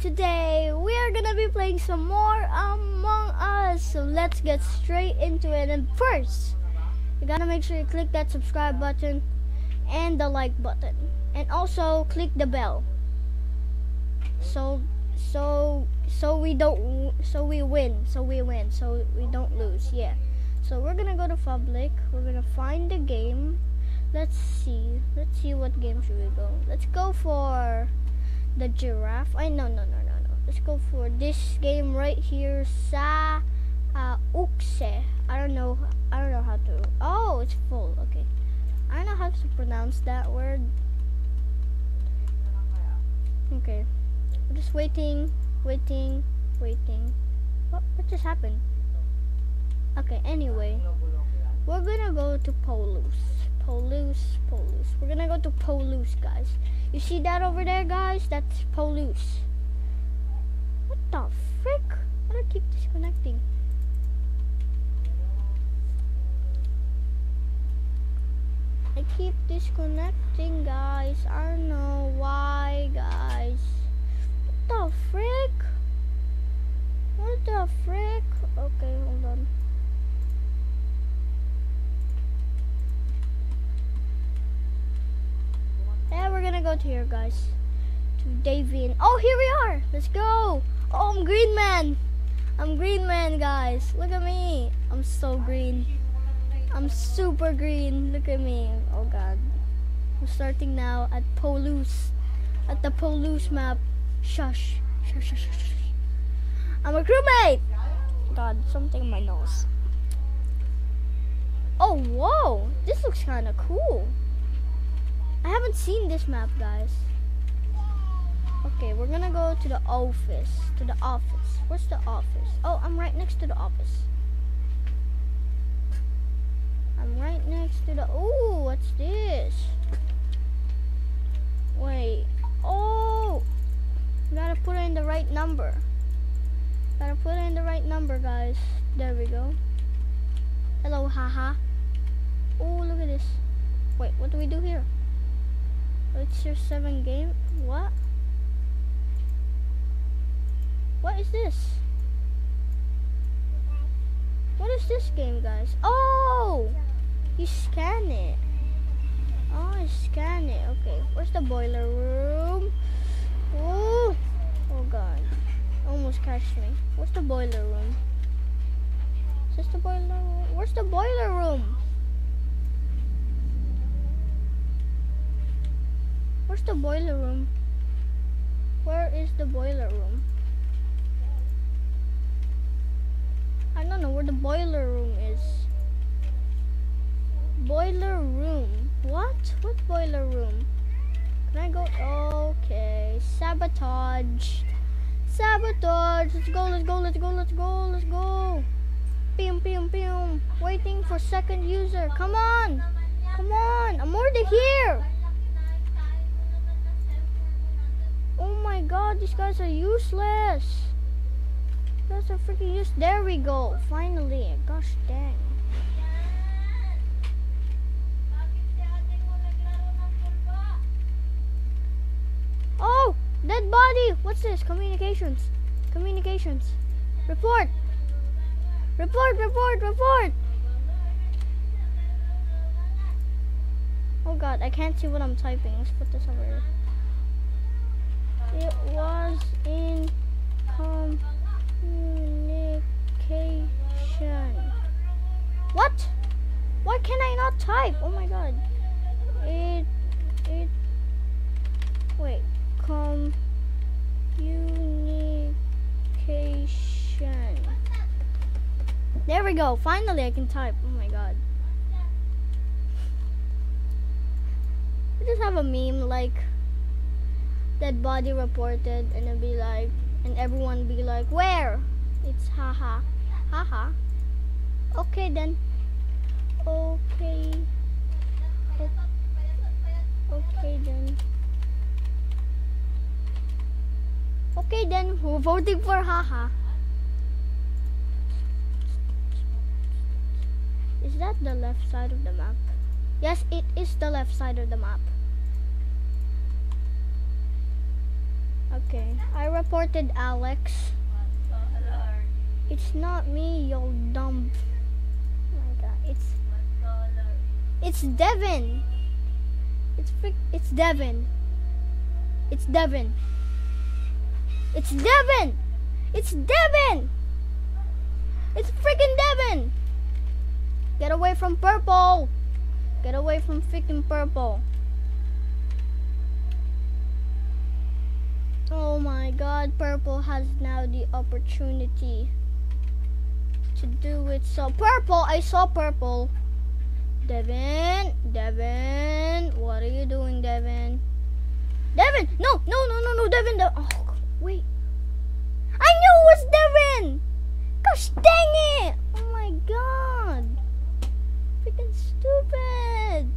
today we are gonna be playing some more Among Us. So let's get straight into it. And first, you gotta make sure you click that subscribe button and the like button, and also click the bell. So, so, so we don't, so we win, so we win, so we don't lose. Yeah. So we're gonna go to public. We're gonna find the game. Let's see. Let's see what game should we go. Let's go for the giraffe. I no no no no no. Let's go for this game right here. Sa uh, Ukse. I don't know. I don't know how to. Oh, it's full. Okay. I don't know how to pronounce that word. Okay. I'm just waiting, waiting, waiting. What? What just happened? Okay. Anyway, we're gonna go to Polus. Polus, Polus. We're gonna go to Polus, guys. You see that over there, guys? That's Polus. What the frick? Why do I keep disconnecting? I keep disconnecting, guys. I don't know why, guys. What the frick? What the frick? Okay, hold on. Here, guys. To Davian. Oh, here we are. Let's go. Oh, I'm Green Man. I'm Green Man, guys. Look at me. I'm so green. I'm super green. Look at me. Oh, God. We're starting now at Polus. At the Polus map. Shush, shush, shush. shush. I'm a crewmate. God, something in my nose. Oh, whoa. This looks kind of cool. I haven't seen this map, guys. Okay, we're gonna go to the office. To the office. Where's the office? Oh, I'm right next to the office. I'm right next to the. Ooh, what's this? Wait. Oh! Gotta put in the right number. Gotta put in the right number, guys. There we go. Hello, haha. Oh, look at this. Wait, what do we do here? It's your seven game. What? What is this? What is this game, guys? Oh! You scan it. Oh, you scan it. Okay, where's the boiler room? Oh! Oh, God. Almost catched me. Where's the boiler room? Is this the boiler room? Where's the boiler room? The boiler room? Where is the boiler room? I don't know where the boiler room is. Boiler room. What? What boiler room? Can I go? Okay. Sabotage. Sabotage. Let's go, let's go, let's go, let's go, let's go. Pew, pew, pew. Waiting for second user. Come on. Come on. I'm already here. Oh my god, these guys are useless. Guys are freaking useless. There we go. Finally. Gosh dang. Oh! Dead body! What's this? Communications. Communications. Report! Report, report, report! Oh god, I can't see what I'm typing. Let's put this over here. It was in communication. What? Why can I not type? Oh my god. It it wait. Communication. There we go. Finally I can type. Oh my god. I just have a meme like dead body reported and it'll be like and everyone be like where? It's haha haha. Okay then. Okay. Okay then. Okay then we're voting for haha? Is that the left side of the map? Yes it is the left side of the map Okay, I reported Alex. It's not me, you dumb. Oh my god, it's it's Devin. It's frick. It's Devin. It's Devin. It's Devin. It's Devin. It's freaking Devin. Get away from purple. Get away from freaking purple. Oh my god, purple has now the opportunity to do it. So purple, I saw purple. Devin, Devin, what are you doing, Devin? Devin, no, no, no, no, no, Devin. De oh, wait. I knew it was Devin. Gosh dang it! Oh my god. Freaking stupid.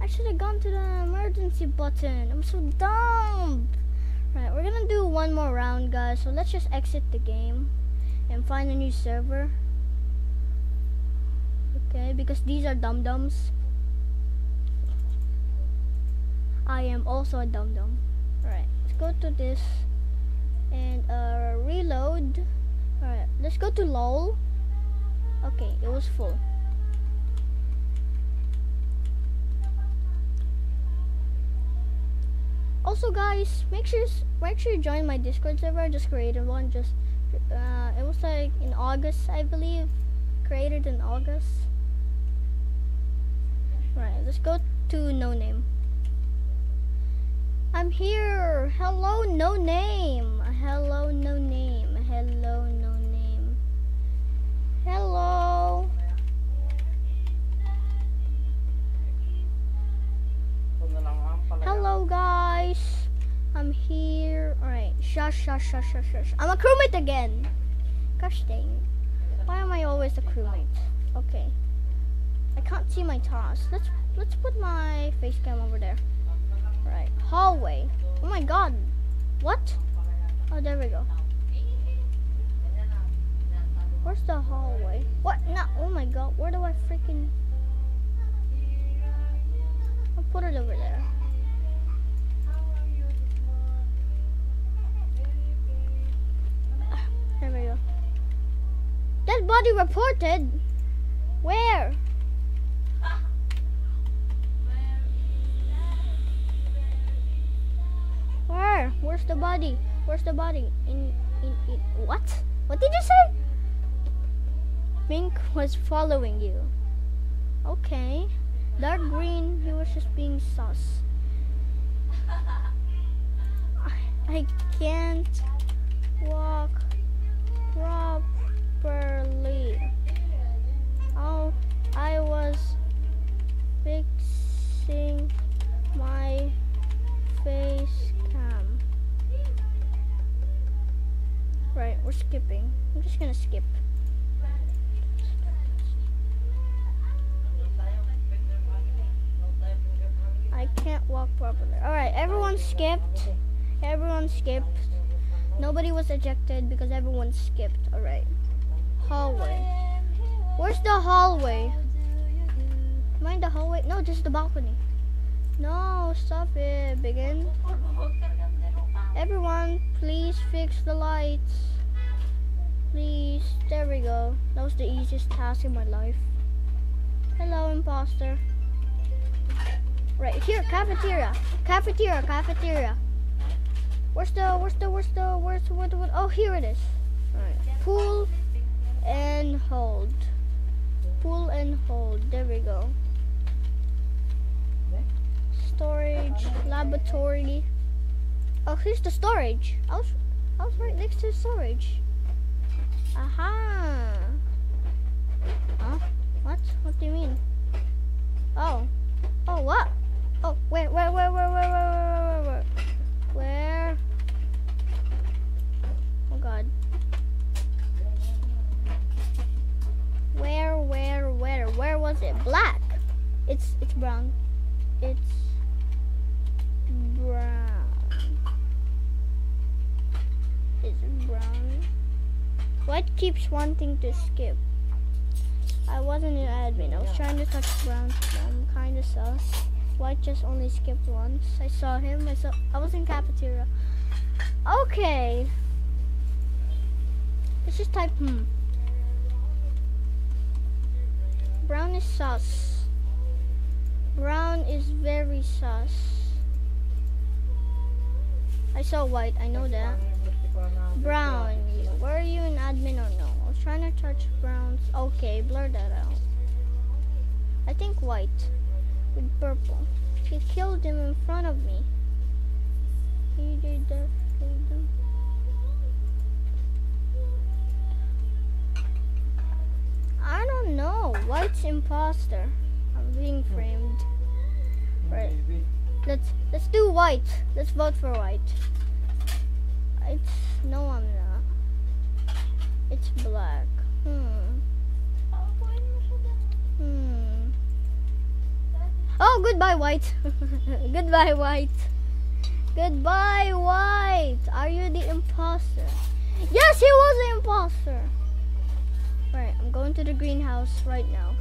I should have gone to the emergency button. I'm so dumb. Right, we're gonna do one more round, guys. So let's just exit the game and find a new server. Okay, because these are dum-dums. I am also a dum-dum. Alright, let's go to this and uh, reload. Alright, let's go to LOL. Okay, it was full. Also, guys, make sure make sure you join my Discord server. I just created one. Just uh, it was like in August, I believe. Created in August. Right, let's go to no name. I'm here. Hello, no name. Hello, no name. Hello, no name. Hello. Shush, shush, shush. I'm a crewmate again. Gosh dang. Why am I always a crewmate? Okay. I can't see my toss. Let's let's put my face cam over there. Right. Hallway. Oh my god. What? Oh, there we go. Where's the hallway? What? No. Oh my god. Where do I freaking... I'll put it over. There reported. Where? Where? Where's the body? Where's the body? In, in, in, what? What did you say? Mink was following you. Okay. Dark green, he was just being sus. I, I can't walk properly. Oh, I was fixing my face cam. Right, we're skipping. I'm just gonna skip. I can't walk properly. Alright, everyone skipped. Everyone skipped. Nobody was ejected because everyone skipped. Alright. Hallway. Where's the hallway? In the hallway? No, just the balcony. No, stop it. Begin. Everyone, please fix the lights. Please. There we go. That was the easiest task in my life. Hello, imposter. Right here, cafeteria. Cafeteria, cafeteria. Where's the, where's the, where's the, where's the, where's the, oh, here it is. Alright. Pull and hold. Pull and hold. There we go. Storage, laboratory. Oh, here's the storage. I was, I was right next to storage. Aha. Huh? What? What do you mean? Oh. Oh, what? Oh, where, where, where, where, where, where, where, where, where? Where? Oh, God. Where, where, where? Where was it? Black. It's, it's brown. It's brown. It's brown. What keeps wanting to skip? I wasn't an admin. I was trying to touch brown. I'm kind of sus. White just only skipped once. I saw him. I saw. I was in cafeteria. Okay. Let's just type hmm. Brown is sus. Brown is very sus. I saw white, I know that. Brown. Where are you in admin or no? I was trying to touch browns. Okay, blur that out. I think white with purple. He killed him in front of me. He did that. I don't know. White's imposter. I'm being framed. Right. Let's let's do white. Let's vote for white. It's no, I'm not. It's black. Hmm. Hmm. Oh, goodbye, white. goodbye, white. Goodbye, white. Are you the imposter? Yes, he was the imposter. Going to the greenhouse right now.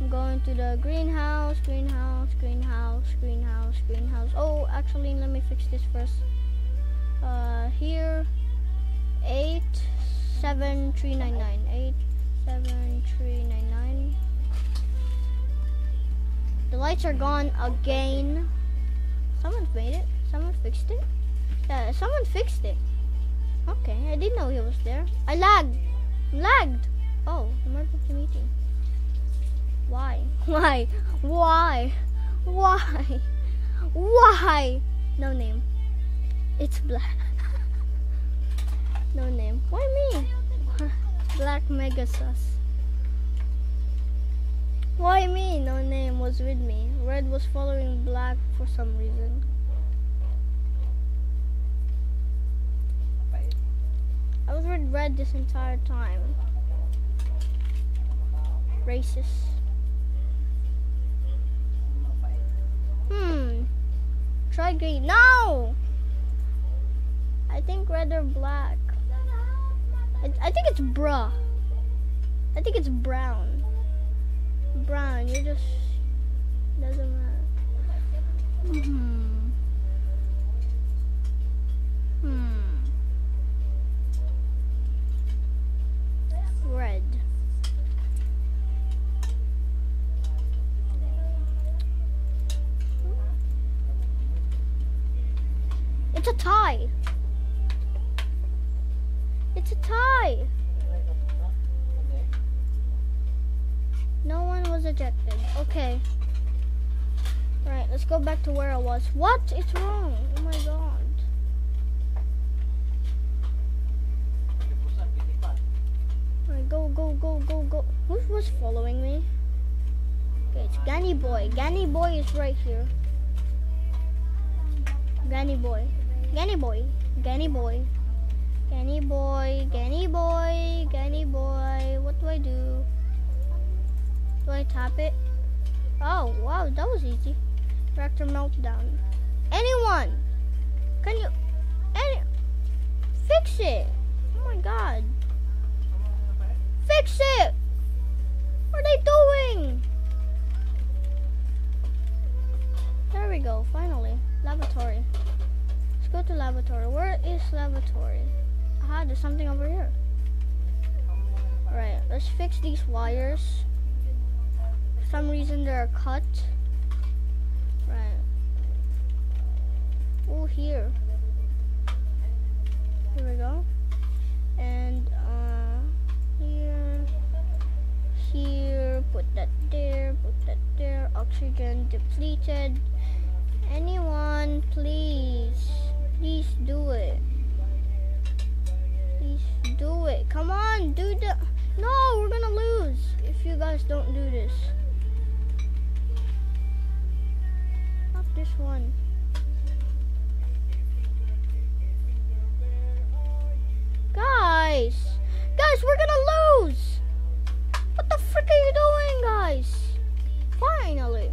I'm going to the greenhouse, greenhouse, greenhouse, greenhouse, greenhouse. Oh, actually, let me fix this first. Uh, here, eight seven three nine nine eight seven three nine nine. The lights are gone again. Someone made it. Someone fixed it. Yeah, someone fixed it. Okay, I didn't know he was there. I lagged. Lagged. Oh, emergency meeting. Why? Why? Why? Why? Why? No name. It's black. no name. Why me? Black Megasus. Why me? No name was with me. Red was following black for some reason. I was with red this entire time. Racist. Hmm. Try green. No! I think red or black. I, I think it's bruh. I think it's brown. Brown, you're just doesn't matter. Hmm. Hmm. Go, go, go. Who was following me? Okay, it's Ganny Boy. Ganny Boy is right here. Ganny Boy. Ganny Boy. Ganny Boy. Ganny Boy. Ganny Boy. Ganny Boy. What do I do? Do I tap it? Oh, wow, that was easy. Reactor meltdown. Anyone? Can you... Any... Fix it! Oh my god. Fix it! What are they doing? There we go, finally. Laboratory. Let's go to laboratory. Where is laboratory? Aha, there's something over here. Alright, let's fix these wires. For some reason they're cut. Right. Oh, here. Here we go. And, here, put that there, put that there. Oxygen depleted. Anyone, please, please do it. Please do it. Come on, do the. No, we're gonna lose if you guys don't do this. Not this one. Guys, guys, we're gonna lose. Doing. Finally.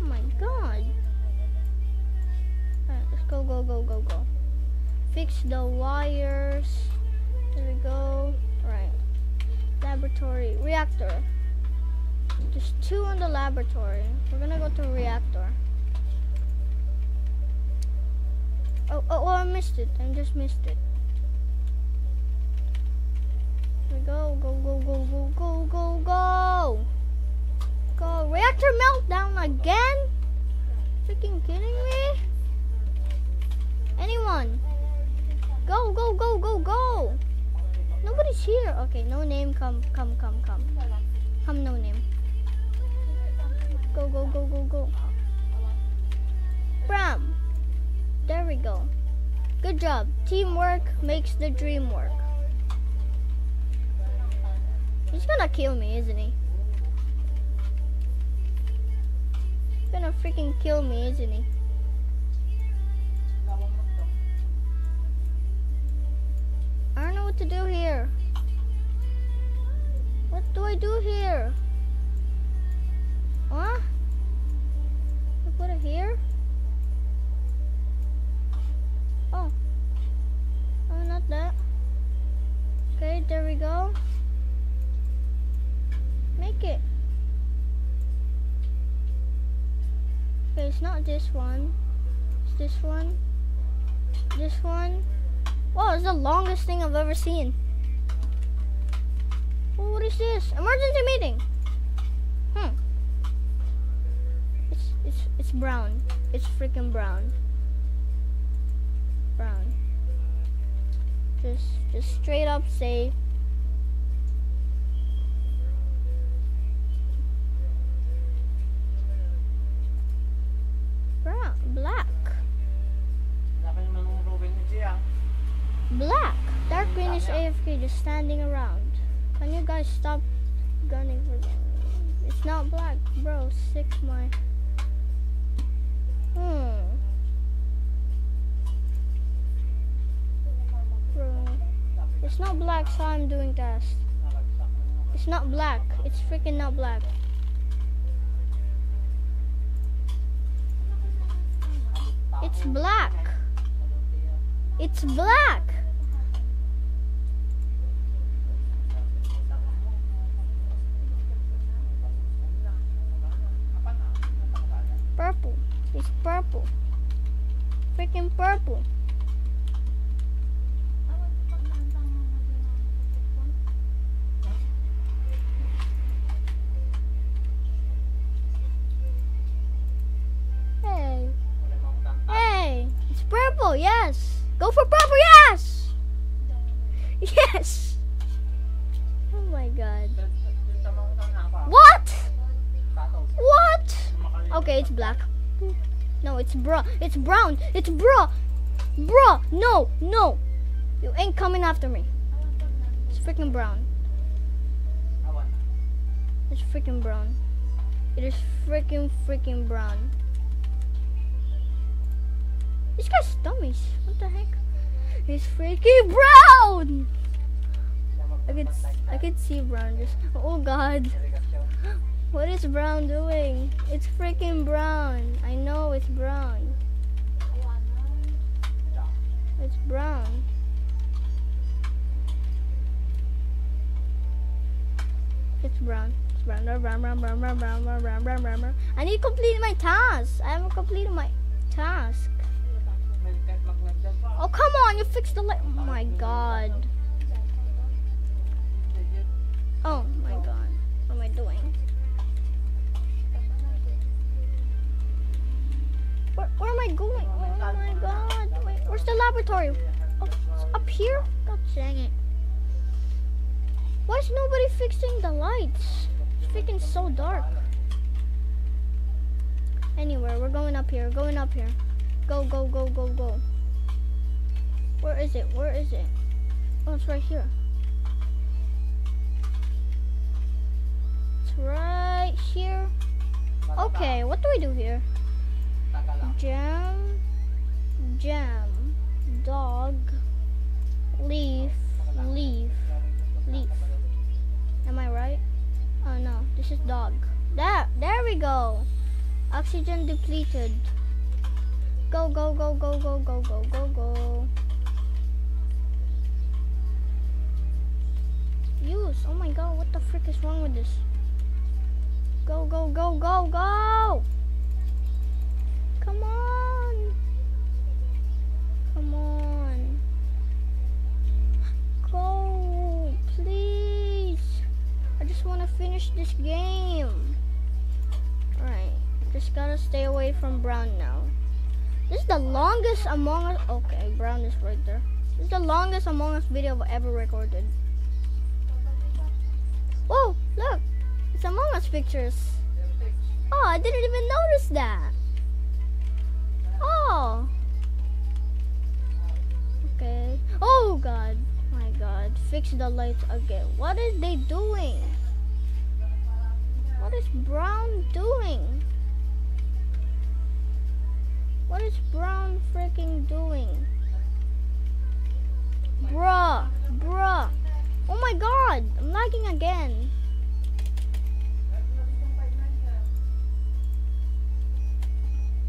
Oh my god. Alright, let's go, go, go, go, go. Fix the wires. There we go. Alright. Laboratory. Reactor. There's two in the laboratory. We're gonna go to reactor. Oh, oh, oh, I missed it. I just missed it. Here we go, go, go, go, go, go, go. Go. Reactor meltdown again? Freaking kidding me? Anyone? Go, go, go, go, go. Nobody's here. Okay, no name. Come, come, come, come. Come, no name. Go, go, go, go, go. Bram. There we go. Good job. Teamwork makes the dream work. He's gonna kill me, isn't he? Gonna freaking kill me, isn't he? I don't know what to do here. What do I do here? Huh? I put it here? Oh. Oh, not that. Okay, there we go. Make it. Okay, it's not this one. It's this one. This one. Wow, it's the longest thing I've ever seen. What is this? Emergency meeting. Hmm. It's it's it's brown. It's freaking brown. Brown. Just just straight up say standing around. Can you guys stop gunning for them? It's not black, bro. Six my. Hmm. Bro. It's not black, so I'm doing test. It's not black. It's freaking not black. It's black. It's black. Okay, it's black. No, it's brown. It's brown. It's bro. Bro, no, no. You ain't coming after me. It's freaking brown. It's freaking brown. It is freaking freaking brown. This guys dummies. What the heck? It's freaking brown. I s- I could see brown just. Oh God. What is brown doing? It's freaking brown. I know it's brown. It's brown. It's brown. It's brown. Brown, brown, brown, brown, brown, brown, brown, brown, brown, brown, brown. I need to complete my task. I haven't completed my task. Oh, come on. You fixed the light. Oh, my God. Oh, my God. What am I doing? Where, where am I going? Oh, my God. Wait, where's the laboratory? Oh, up here? God dang it. Why is nobody fixing the lights? It's freaking so dark. Anyway, we're going up here. Going up here. Go, go, go, go, go. Where is it? Where is it? Oh, it's right here. It's right here. Okay, what do we do here? Jam, jam, dog, leaf, leaf, leaf. Am I right? Oh no, this is dog. That, there we go. Oxygen depleted. Go, go, go, go, go, go, go, go, go. Use. Oh my god, what the frick is wrong with this? Go, go, go, go, go! Gotta stay away from Brown now. This is the longest Among Us. Okay, Brown is right there. This is the longest Among Us video I've ever recorded. Whoa, look. It's Among Us pictures. Oh, I didn't even notice that. Oh. Okay. Oh, God. My God. Fix the lights again. What is they doing? What is Brown doing? What is Brown freaking doing? Bruh, bruh. Oh my god, I'm lagging again.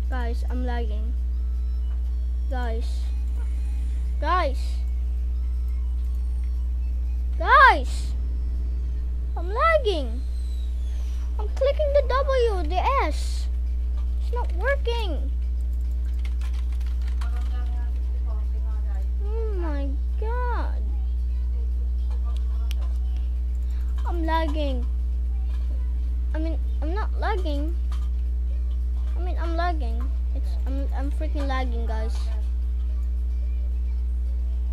Guys, I'm lagging. Guys. Guys. Guys. I'm lagging. I'm clicking the W, the S. It's not working. I'm lagging. I mean, I'm not lagging. I mean, I'm lagging. It's I'm I'm freaking lagging, guys.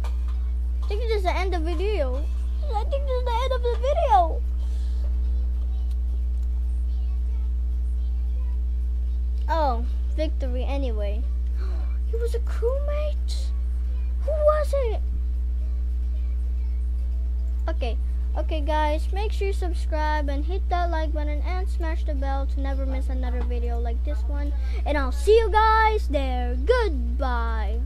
I think this is the end of the video. I think this is the end of the video. Oh, victory anyway. He was a crewmate. Who was it? Okay, Okay, guys, make sure you subscribe and hit that like button and smash the bell to never miss another video like this one. And I'll see you guys there. Goodbye.